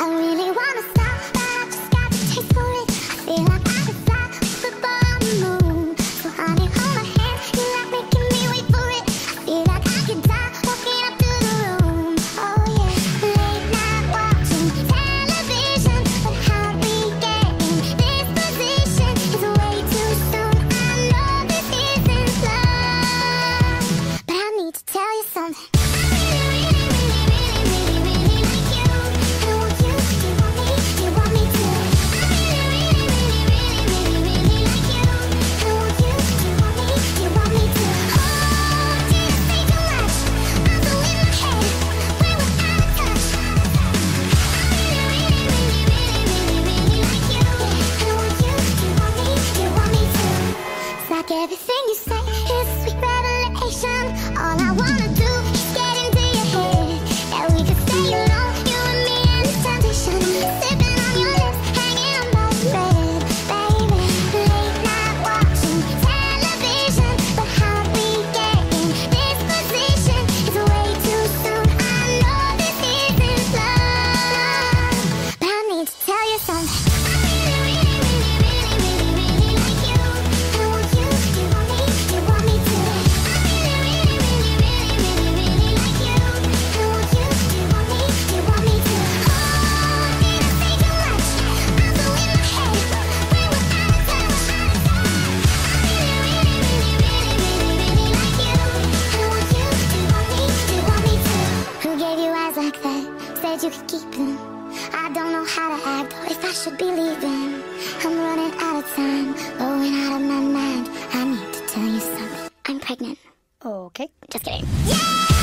I really wanna stop, but I just gotta taste for it. I feel like I all I wanna do. you could keep them. I don't know how to act or if I should be leaving. I'm running out of time, going out of my mind. I need to tell you something. I'm pregnant. Okay. Just kidding. Yeah!